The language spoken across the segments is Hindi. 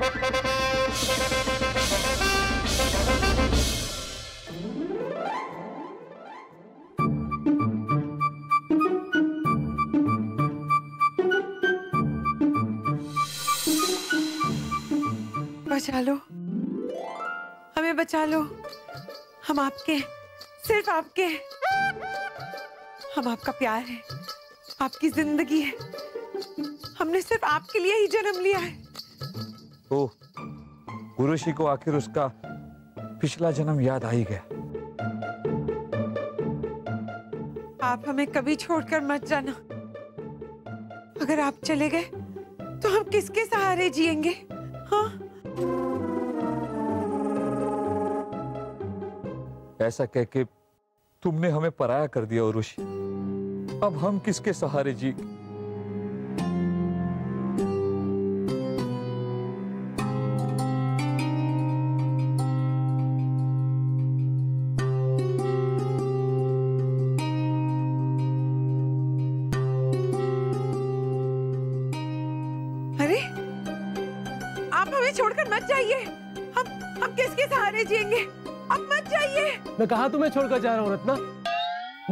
बचा लो। हमें बचा लो। हम आपके सिर्फ़ आपके हम आपका प्यार है। आपकी ज़िंदगी है। हमने सिर्फ़ आपके लिए ही जन्म लिया है। ओ गुरुशी को आखिर उसका पिछला जन्म याद आ ही गया। आप हमें कभी छोड़कर मत जाना। अगर आप चले गए तो हम किसके सहारे जिएँगे? हाँ? ऐसा कह के तुमने हमें पराया कर दिया उर्वशी अब हम किसके सहारे जी आप हमें छोड़कर मत जाइए। हम हम किसके सहारे जिएँगे? अब मत जाइए। मैं कहा तुम्हें छोड़कर जा रहा हूँ रत्ना?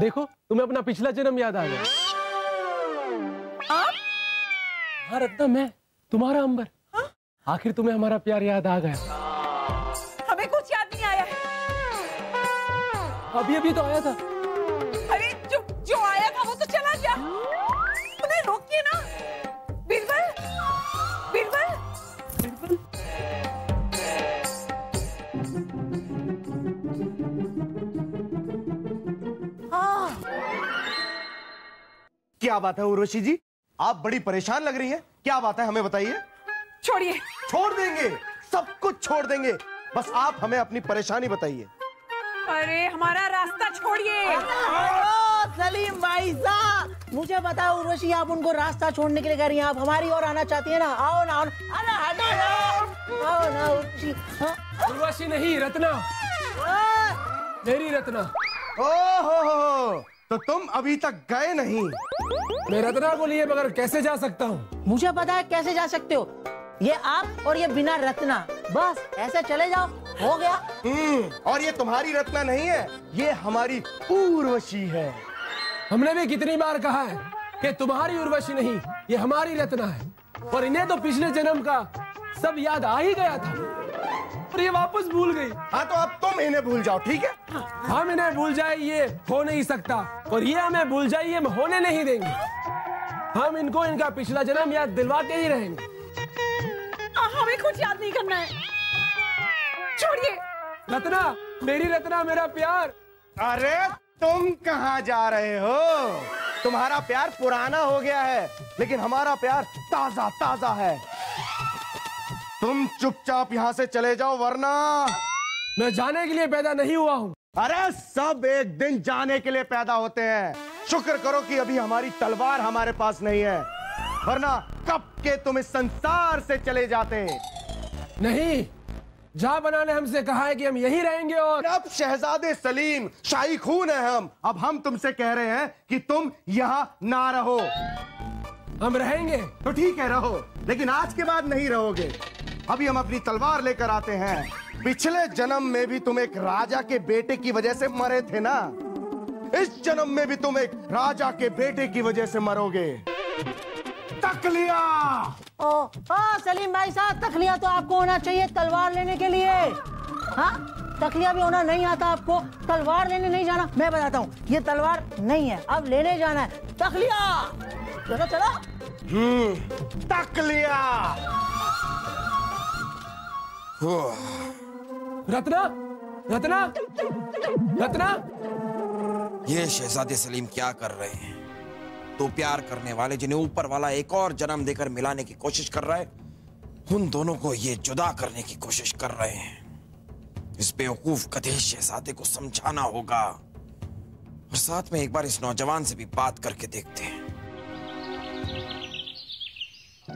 देखो तुम्हें अपना पिछला जन्म याद आ गया। आप? हाँ रत्ना मैं तुम्हारा अंबर। आखिर तुम्हें हमारा प्यार याद आ गया। हमें कुछ याद नहीं आया। है अभी अभी तो आया था। क्या बात है उर्वशी जी? आप बड़ी परेशान लग रही हैं। क्या बात है हमें बताइए। छोड़िए। छोड़ देंगे। सब कुछ छोड़ देंगे। बस आप हमें अपनी परेशानी बताइए। अरे हमारा रास्ता छोड़िए। सलीम भाई साहब मुझे बताओ उर्वशी आप उनको रास्ता छोड़ने के लिए कह रही हैं। आप हमारी ओर आना चाहती हैं ना? आओ ना आओ ना। अरे हटो ना। आओ ना उर्वशी। हाँ, उर्वशी नहीं रत्ना। मेरी रत्ना। ओ हो हो। तो तुम अभी तक गए नहीं। मैं रत्ना को लिए मगर कैसे जा सकता हूँ? मुझे पता है कैसे जा सकते हो। ये आप और ये बिना रत्ना। बस ऐसे चले जाओ। हो गया। हम्म, और ये तुम्हारी रत्ना नहीं है ये हमारी पूर्वशी है। हमने भी कितनी बार कहा है कि तुम्हारी उर्वशी नहीं ये हमारी रत्ना है। और इन्हें तो पिछले जन्म का सब याद आ ही गया था। और ये वापस भूल गई। हाँ तो अब तुम इन्हें भूल जाओ ठीक है? हम इन्हें भूल जाए ये हो नहीं सकता। और ये हमें भूल जाए ये हम होने नहीं देंगे। हम इनको इनका पिछला जन्म याद दिलवा के ही रहेंगे। हमें कुछ याद नहीं करना है। छोड़िए। रत्ना मेरी रत्ना मेरा प्यार। अरे तुम कहाँ जा रहे हो? तुम्हारा प्यार पुराना हो गया है लेकिन हमारा प्यार ताज़ा ताज़ा है। तुम चुपचाप यहाँ से चले जाओ वरना मैं जाने के लिए पैदा नहीं हुआ हूँ। अरे सब एक दिन जाने के लिए पैदा होते हैं। शुक्र करो कि अभी हमारी तलवार हमारे पास नहीं है। वरना कब के तुम इस संसार से चले जाते नहीं जहाँ बनाने हमसे कहा है कि हम यही रहेंगे और अब शहजादे सलीम शाही खून है हम। अब हम तुमसे कह रहे हैं कि तुम यहाँ ना रहो। हम रहेंगे। तो ठीक है रहो। लेकिन आज के बाद नहीं रहोगे। अभी हम अपनी तलवार लेकर आते हैं। पिछले जन्म में भी तुम एक राजा के बेटे की वजह से मरे थे ना? इस जन्म में भी तुम एक राजा के बेटे की वजह से मरोगे। तक लिया ओ, ओ सलीम भाई साहब तकलिया तो आपको होना चाहिए तलवार लेने के लिए। हाँ? तकलिया भी होना नहीं आता आपको। तलवार लेने नहीं जाना। मैं बताता हूँ ये तलवार नहीं है। अब लेने जाना है। तकलिया! चलो चलो। हम्म तक लिया रत्ना? रत्ना? रत्ना? ये शहजादे सलीम क्या कर रहे हैं? तो प्यार करने वाले जिन्हें ऊपर वाला एक और जन्म देकर मिलाने की कोशिश कर रहा है उन दोनों को ये जुदा करने की कोशिश कर रहे हैं। इस बेवकूफ़ गधे शहजादे को समझाना होगा। और साथ में एक बार इस नौजवान से भी बात करके देखते हैं।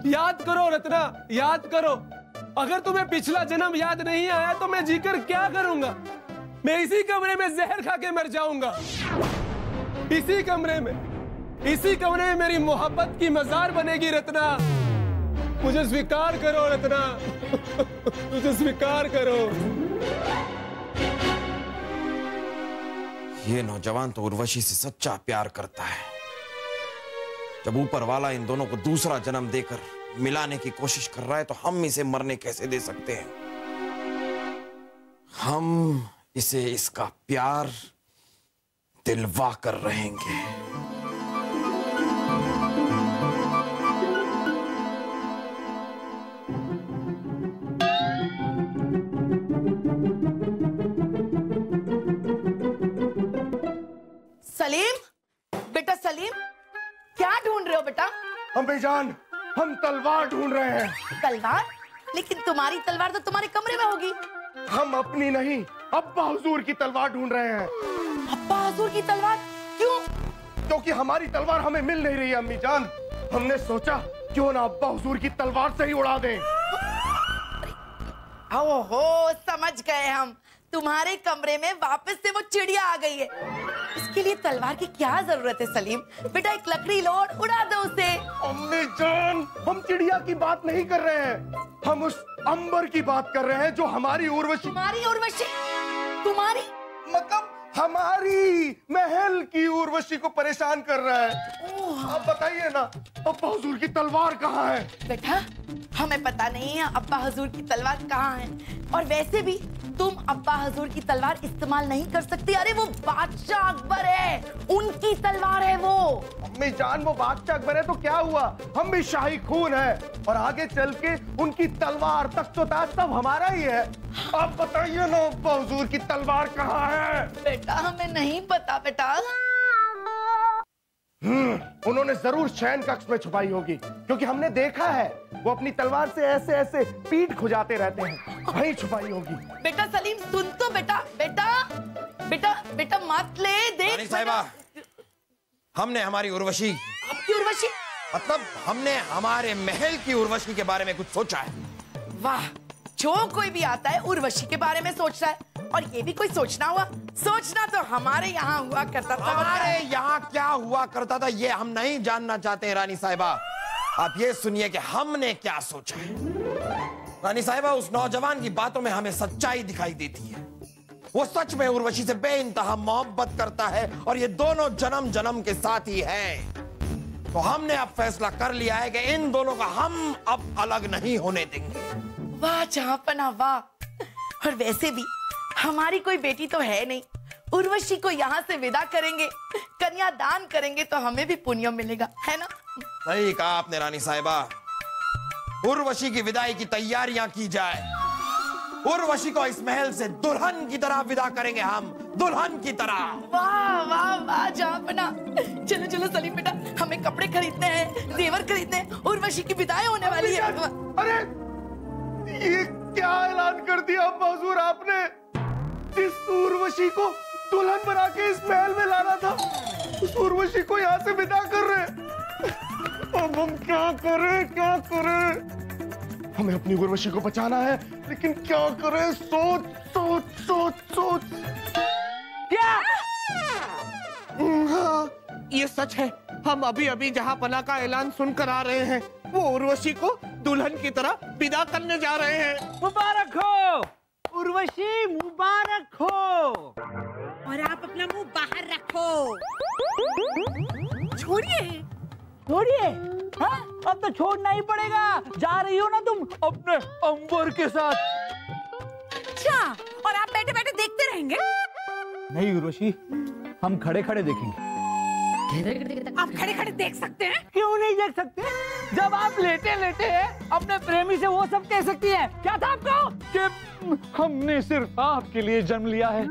याद करो रत्ना याद करो। अगर तुम्हें पिछला जन्म याद नहीं आया तो मैं जीकर क्या करूँगा? मैं इसी कमरे में जहर खा के मर जाऊँगा। इसी कमरे में, इसी कमरे में मेरी मोहब्बत की मजार बनेगी रत्ना। मुझे स्वीकार करो रत्ना। मुझे स्वीकार करो। ये नौजवान तो उर्वशी से सच्चा प्यार करता है। जब ऊपर वाला इन दोनों को दूसरा जन्म देकर मिलाने की कोशिश कर रहा है तो हम इसे मरने कैसे दे सकते हैं? हम इसे इसका प्यार दिलवा कर रहेंगे। जान हम तलवार ढूंढ रहे हैं। तलवार? लेकिन तुम्हारी तलवार तो तुम्हारे कमरे में होगी। हम अपनी नहीं अब्बा हुजूर की तलवार ढूंढ रहे हैं। अब्बा हजूर की तलवार? क्यों? क्योंकि हमारी तलवार हमें मिल नहीं रही है अम्मी जान। हमने सोचा क्यों ना अब्बा हुजूर की तलवार से ही उड़ा दें। ओहो समझ गए हम। तुम्हारे कमरे में वापस से वो चिड़िया आ गई है। इसके लिए तलवार की क्या ज़रूरत है सलीम? बेटा एक लकड़ी लो और उड़ा दो उसे। अम्मी जान हम चिड़िया की बात नहीं कर रहे हैं। हम उस अंबर की बात कर रहे हैं जो हमारी उर्वशी तुम्हारी उर्वशी? तुम्हारी? मतलब हमारी महल की उर्वशी को परेशान कर रहा है। आप बताइए ना अब्बा हुजूर की तलवार कहाँ है? बेटा हमें पता नहीं है अब्बा हजूर की तलवार कहाँ है। और वैसे भी तुम अब्बा हजूर की तलवार इस्तेमाल नहीं कर सकती। अरे वो बादशाह अकबर है। उनकी तलवार है वो। अम्मी जान वो बादशाह अकबर है तो क्या हुआ? हम भी शाही खून है। और आगे चल के उनकी तलवार तक तो ताज सब हमारा ही है। आप बताइए ना अब्बा हजूर की तलवार कहाँ है? बेटा हमें नहीं पता बेटा। हम्म उन्होंने ज़रूर शयन कक्ष में छुपाई होगी क्योंकि हमने देखा है वो अपनी तलवार से ऐसे ऐसे पीठ खुजाते रहते हैं वहीं छुपाई होगी। बेटा सलीम सुन तो बेटा बेटा बेटा बेटा मत ले देख साहिबा हमने हमारी उर्वशी आपकी उर्वशी? मतलब हमने हमारे महल की उर्वशी के बारे में कुछ सोचा है। वाह जो कोई भी आता है उर्वशी के बारे में सोचता है। और ये भी कोई सोचना हुआ? सोचना तो हमारे यहाँ हुआ करता था। हमारे यहाँ क्या हुआ करता था, ये हम नहीं जानना चाहते रानी साहिबा। आप ये सुनिए कि हमने क्या सोचा है। रानी साहिबा, उस नौजवान की बातों में हमें सच्चाई दिखाई देती है। वो सच में उर्वशी से बेइंतहा मोहब्बत करता है और ये दोनों जन्म जन्म के साथ ही है। तो हमने अब फैसला कर लिया है कि इन दोनों का हम अब अलग नहीं होने देंगे। वाह जहापना वाह। और वैसे भी हमारी कोई बेटी तो है नहीं। उर्वशी को यहाँ से विदा करेंगे कन्या दान करेंगे तो हमें भी पुण्य मिलेगा है ना? सही कहा आपने रानी साहिबा। उर्वशी की विदाई की तैयारियाँ की जाए। उर्वशी को इस महल से दुल्हन की तरह विदा करेंगे हम दुल्हन की तरह। वाह वाह वाह जहापना चलो चलो सलीम बेटा हमें कपड़े खरीदने हैं जेवर खरीदने हैं। उर्वशी की विदाई होने वाली है अरे ये क्या ऐलान कर दिया अब्बा हुजूर आपने? जिस उर्वशी को दुल्हन बना के इस महल में लाना था उस उर्वशी को यहाँ से विदा कर रहे अब हम क्या करें क्या करें? हमें अपनी उर्वशी को बचाना है लेकिन क्या करें? सोच सोच सोच सोच। क्या? हाँ, ये सच है। हम अभी अभी जहाँ पना का ऐलान सुनकर आ रहे हैं वो उर्वशी को दुल्हन की तरह विदा करने जा रहे हैं। मुबारक हो। उर्वशी मुबारक हो। और आप अपना मुँह बाहर रखो। छोड़िए। छोड़िए? हाँ? अब तो छोड़ना ही पड़ेगा। जा रही हो ना तुम अपने अंबर के साथ। अच्छा और आप बैठे बैठे देखते रहेंगे? नहीं उर्वशी हम खड़े खड़े देखेंगे। आप खड़े खड़े देख सकते हैं। क्यों नहीं देख सकते? जब आप लेटे लेटे अपने प्रेमी से वो सब कह सकती हैं। क्या था आपको? कि हमने सिर्फ़ आपके लिए जन्म लिया है।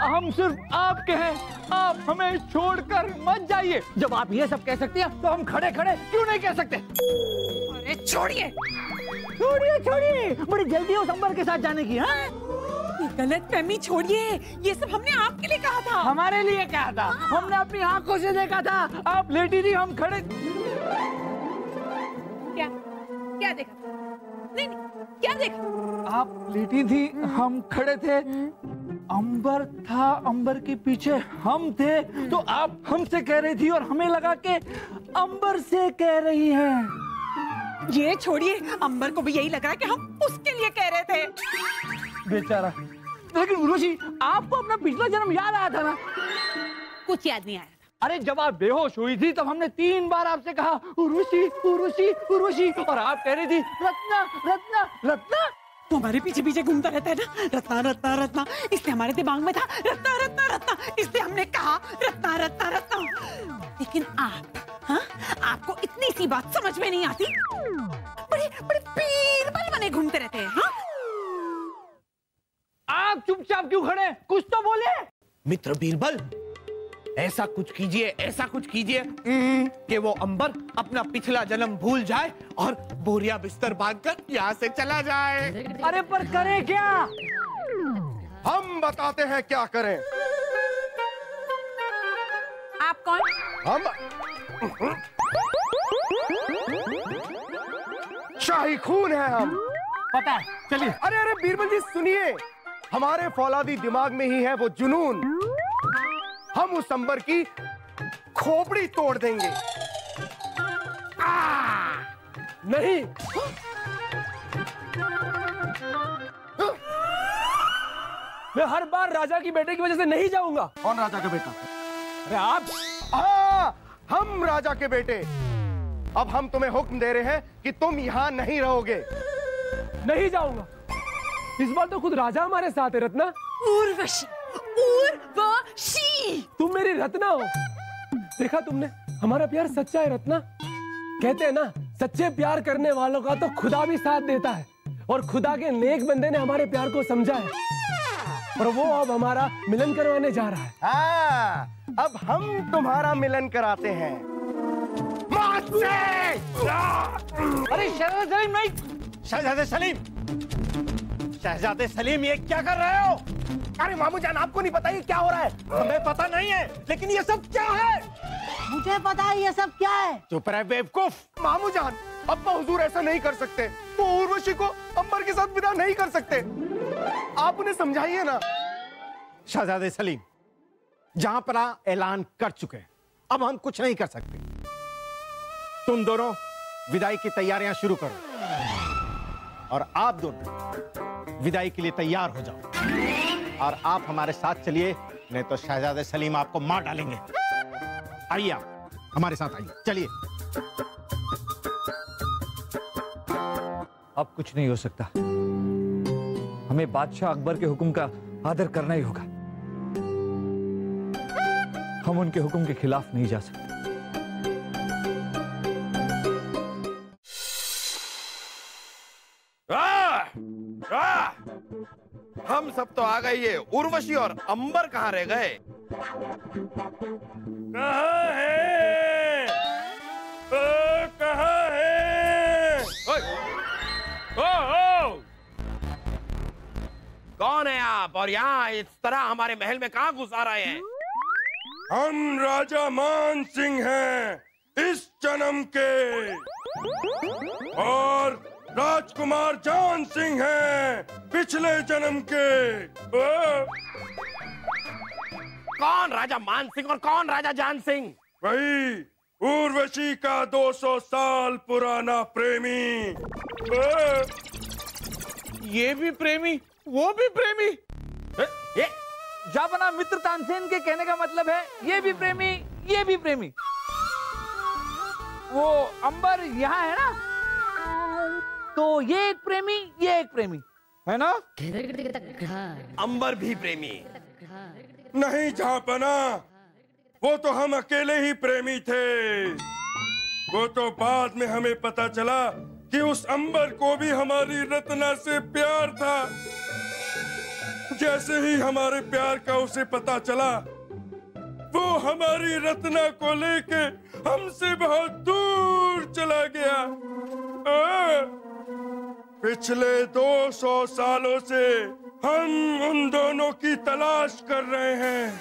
हम सिर्फ़ आपके हैं। आप हमें छोड़कर मत जाइए। जब आप ये सब कह सकती हैं तो हम खड़े खड़े क्यों नहीं कह सकते? अरे छोड़िए। छोड़िए छोड़िए। बड़ी जल्दी हो संबर के साथ जाने की हाँ? ये गलत फहमी छोड़िए। ये सब हमने आपके लिए कहा था। हमारे लिए क्या था। हमने अपनी आँखों से देखा था। आप लेटी थी हम खड़े। क्या? क्या देखा? नहीं नहीं क्या देखा? आप लेटी थी हम खड़े थे। अंबर था अंबर के पीछे हम थे। तो आप हमसे कह रही थी और हमें लगा के अंबर से कह रही है। ये छोड़िए अंबर को भी यही लग रहा है कि हम उसके लिए कह रहे थे। बेचारा लेकिन उर्वशी आपको अपना पिछला जन्म याद आया था ना? कुछ याद नहीं आया। अरे जब आप बेहोश हुई थी तब हमने तीन बार आपसे कहा उर्वशी उर्वशी उर्वशी और आप कह रही थी रत्ना रत्ना रत्ना। वो हमारे पीछे पीछे घूमता रहता है ना? रत्ना रत्ना रत्ना। इसलिए हमारे दिमाग में था रत्ना रत्ना रत्ना। इसलिए हमने कहा रत्ना रत्ना रत्ना। लेकिन आप हाँ? आपको इतनी सी बात समझ में नहीं आती? बड़े बड़े चुपचाप क्यों खड़े कुछ तो बोले। मित्र बीरबल ऐसा कुछ कीजिए ऐसा कुछ कीजिए हम्म, कि वो अंबर अपना पिछला जन्म भूल जाए और बोरिया बिस्तर बांधकर यहाँ से चला जाए। अरे पर करे क्या? हम बताते हैं क्या करें। आप कौन? हम शाही खून है हम। पता है चलिए। अरे अरे बीरबल जी सुनिए। हमारे फौलादी दिमाग में ही है वो जुनून। हम उस अंबर की खोपड़ी तोड़ देंगे। आ! नहीं। मैं हर बार राजा की बेटे की वजह से नहीं जाऊँगा। कौन राजा का बेटा? अरे आप। हाँ, हम राजा के बेटे। अब हम तुम्हें हुक्म दे रहे हैं कि तुम यहाँ नहीं रहोगे। नहीं जाऊँगा। इस बार तो खुद राजा हमारे साथ है रत्ना। उर्वशी उर्वशी। तुम मेरी रत्ना हो। देखा तुमने? हमारा प्यार सच्चा है रत्ना। कहते हैं ना सच्चे प्यार करने वालों का तो खुदा भी साथ देता है। और खुदा के नेक बंदे ने हमारे प्यार को समझा है। और वो अब हमारा मिलन करवाने जा रहा है। हाँ, अब हम तुम्हारा मिलन कराते हैं। अरे शहजादे सलीम नहीं। शहजादे सलीम! शहजादे सलीम ये क्या कर रहे हो? अरे मामू जान आपको नहीं पता ये क्या हो रहा है? हमें पता नहीं है लेकिन ये सब क्या है? मुझे पता है ये सब क्या है। चुप रहे बेवकूफ़। मामू जान अब्बा हुजूर ऐसा नहीं कर सकते। वो उर्वशी को अंबर के साथ विदा नहीं कर सकते। आप उन्हें समझाइए ना। शहजादे सलीम जहाँ पर ऐलान कर चुके हैं अब हम कुछ नहीं कर सकते। तुम दोनों विदाई की तैयारियाँ शुरू करो। और आप दोनों विदाई के लिए तैयार हो जाओ। और आप हमारे साथ चलिए, नहीं तो शहजादे सलीम आपको मार डालेंगे। आइए आप, हमारे साथ आइए, चलिए। अब कुछ नहीं हो सकता। हमें बादशाह अकबर के हुक्म का आदर करना ही होगा। हम उनके हुक्म के खिलाफ नहीं जा सकते। आ गई ये उर्वशी और अंबर कहाँ रह गए? कहा है? ओ, कहाँ है! ओ, ओ! कौन है आप? और यहाँ इस तरह हमारे महल में कहाँ घुस रहे हैं? हम राजा मान सिंह हैं इस जन्म के। और राजकुमार जान सिंह हैं पिछले जन्म के। ओ, कौन राजा मान सिंह और कौन राजा जान सिंह? वही उर्वशी का 200 साल पुराना प्रेमी। ओ, ये भी प्रेमी वो भी प्रेमी। ये जाबना मित्र तानसेन के कहने का मतलब है ये भी प्रेमी ये भी प्रेमी। वो अंबर यहाँ है ना? तो ये एक प्रेमी ये एक प्रेमी। है ना? अंबर भी प्रेमी। नहीं झापना वो तो हम अकेले ही प्रेमी थे। वो तो बाद में हमें पता चला कि उस अंबर को भी हमारी रत्ना से प्यार था। जैसे ही हमारे प्यार का उसे पता चला वो हमारी रत्ना को लेके हमसे बहुत दूर चला गया। आ, पिछले 200 सालों से हम उन दोनों की तलाश कर रहे हैं।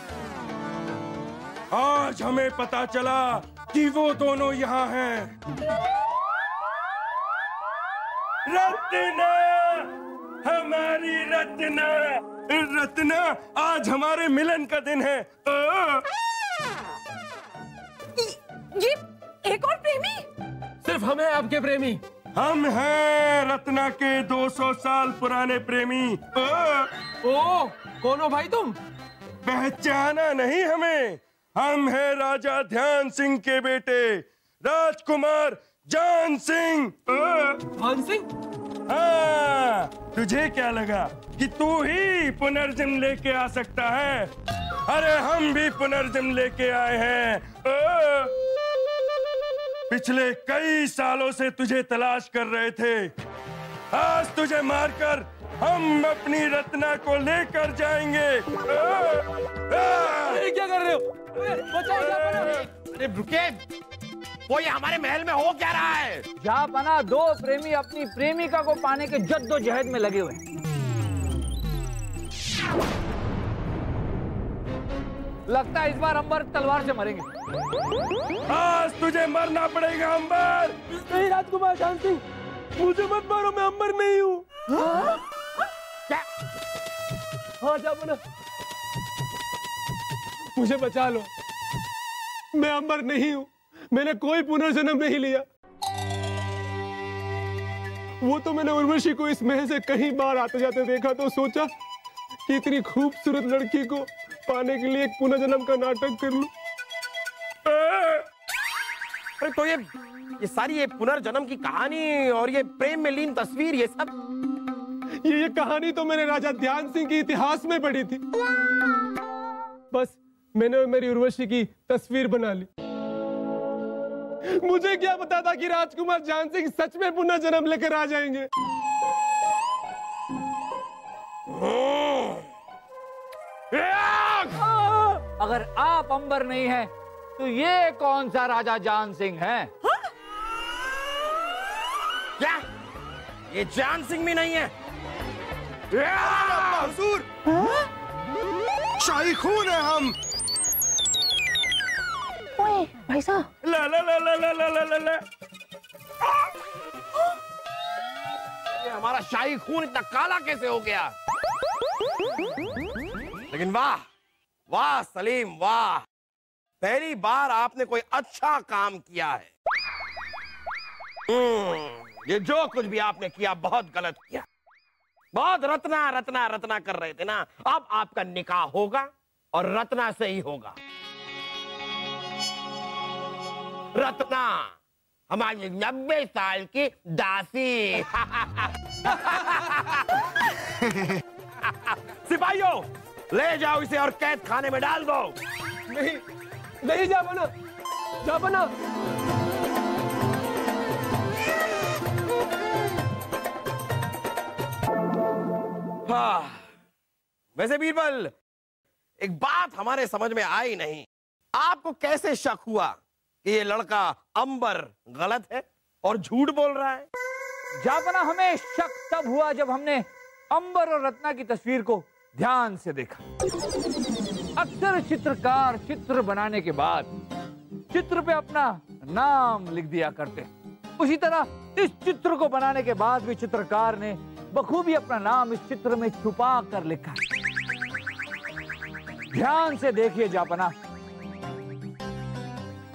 आज हमें पता चला कि वो दोनों यहाँ हैं। रत्ना! हमारी रत्ना! रत्ना आज हमारे मिलन का दिन है। आ, ये एक और प्रेमी? सिर्फ़ हमें आपके प्रेमी। हम हैं रत्ना के 200 साल पुराने प्रेमी। ओ, ओ कौन हो भाई तुम? पहचाना नहीं हमें। हम हैं राजा ध्यान सिंह के बेटे राजकुमार जान सिंह। मान सिंह? हाँ, तुझे क्या लगा कि तू ही पुनर्जन्म लेके आ सकता है? अरे हम भी पुनर्जन्म लेके आए हैं। ओ! पिछले कई सालों से तुझे तलाश कर रहे थे। आज तुझे मारकर हम अपनी रत्ना को लेकर जाएँगे! ये क्या कर रहे हो? अरे, अरे रुके। वो ये हमारे महल में हो क्या रहा है? जहाँ बना दो प्रेमी अपनी प्रेमिका को पाने के जद्दोजहद में लगे हुए हैं। लगता है इस बार अंबर तलवार से मरेंगे। आज तुझे मरना पड़ेगा अंबर। नहीं राजकुमार जान सिंह मुझे मत मारो मैं अंबर नहीं हूँ। क्या? हाँ जापाना मुझे बचा लो। मैं अंबर नहीं हूँ। मैंने कोई पुनर्जन्म नहीं लिया। वो तो मैंने उर्वशी को इस महल से कहीं बार आते जाते देखा तो सोचा कि इतनी खूबसूरत लड़की को पाने के लिए एक पुनर्जन्म का नाटक कर लूँ। अरे तो ये ये सारी ये पुनर्जन्म की कहानी और ये प्रेम में लीन तस्वीर ये सब। ये ये कहानी तो मैंने राजा ध्यान सिंह के इतिहास में पढ़ी थी। बस मैंने और मेरी उर्वशी की तस्वीर बना ली। मुझे क्या पता था कि राजकुमार जान सिंह सच में पुनः जन्म लेकर आ जाएँगे। अगर आप अंबर नहीं हैं, तो ये कौन सा राजा जान सिंह है? हा? क्या? ये जान सिंह भी नहीं है। हुजूर! शाही खून है हम। ओए भाई साहब। ला ला ला ला ला ला ला ला ला। ये हमारा शाही खून इतना काला कैसे हो गया? लेकिन वाह! वाह सलीम वाह। पहली बार आपने कोई अच्छा काम किया है। हम्म, ये जो कुछ भी आपने किया बहुत गलत किया। बहुत रत्ना रत्ना रत्ना कर रहे थे ना। अब आपका निकाह होगा और रत्ना से ही होगा। रत्ना हमारी नब्बे साल की दासी। सिपाहियों ले जाओ इसे और कैद खाने में डाल दो। नहीं नहीं जा बना जा बना हाँ वैसे बीरबल एक बात हमारे समझ में आई नहीं। आपको कैसे शक हुआ कि ये लड़का अंबर गलत है और झूठ बोल रहा है? जापना हमें शक तब हुआ जब हमने अंबर और रत्ना की तस्वीर को ध्यान से देखा। अक्सर चित्रकार चित्र बनाने के बाद चित्र पे अपना नाम लिख दिया करते उसी तरह इस चित्र को बनाने के बाद भी चित्रकार ने बखूबी अपना नाम इस चित्र में छुपा कर लिखा ध्यान से देखिए जापना।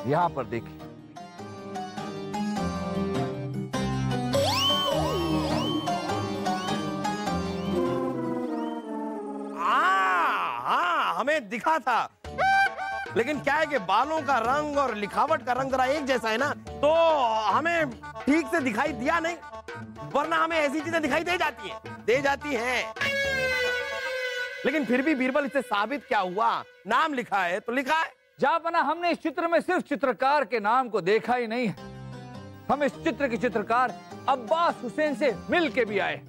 यहाँ पर देखिए। दिखा था। लेकिन क्या है कि बालों का रंग और लिखावट का रंग जरा एक जैसा है ना तो हमें ठीक से दिखाई दिया नहीं, वरना हमें ऐसी चीज़ें दिखाई दे जाती हैं। दे जाती हैं। लेकिन फिर भी बीरबल, इससे साबित क्या हुआ? नाम लिखा है तो लिखा है। जापना हमने इस चित्र में सिर्फ़ चित्रकार के नाम को देखा ही नहीं है। हम इस चित्र के चित्रकार अब्बास हुसैन से मिल के भी आए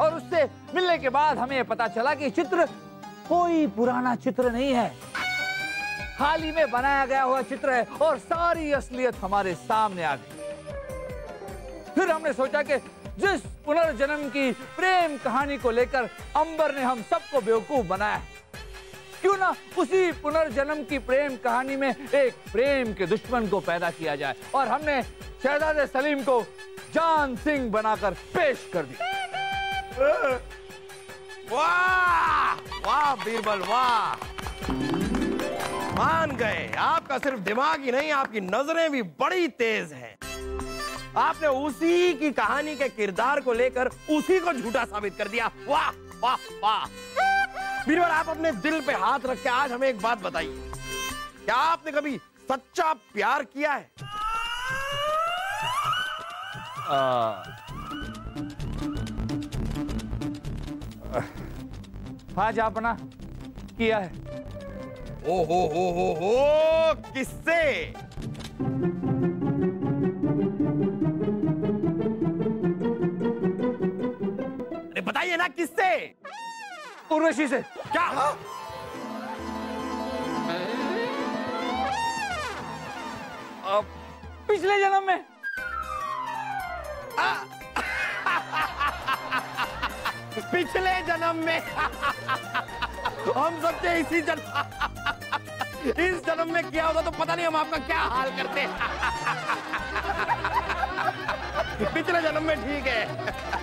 और उससे मिलने के बाद हमें पता चला कि चित्र कोई पुराना चित्र नहीं है। हाल ही में बनाया गया हुआ चित्र है और सारी असलियत हमारे सामने आ गई। फिर हमने सोचा कि जिस पुनर्जन्म की प्रेम कहानी को लेकर अंबर ने हम सबको बेवकूफ़ बनाया क्यों ना उसी पुनर्जन्म की प्रेम कहानी में एक प्रेम के दुश्मन को पैदा किया जाए और हमने शहजादे सलीम को जान सिंह बनाकर पेश कर दिया। वाह वाह बीरबल, वाह। मान गए, आपका सिर्फ़ दिमाग ही नहीं, आपकी नज़रें भी बड़ी तेज हैं। आपने उसी की कहानी के किरदार को लेकर उसी को झूठा साबित कर दिया। वाह वाह वाह। बीरबल, आप अपने दिल पे हाथ रख के आज हमें एक बात बताइए। क्या आपने कभी सच्चा प्यार किया है? हाँ जापना किया है। ओ हो हो हो हो किससे? अरे बताइए ना किससे? उर्वशी से। क्या? हा? पिछले जन्म में। पिछले जन्म में। हम सबके इसी जन्म। इस जन्म में क्या होगा तो पता नहीं हम आपका क्या हाल करते। पिछले जन्म में ठीक है।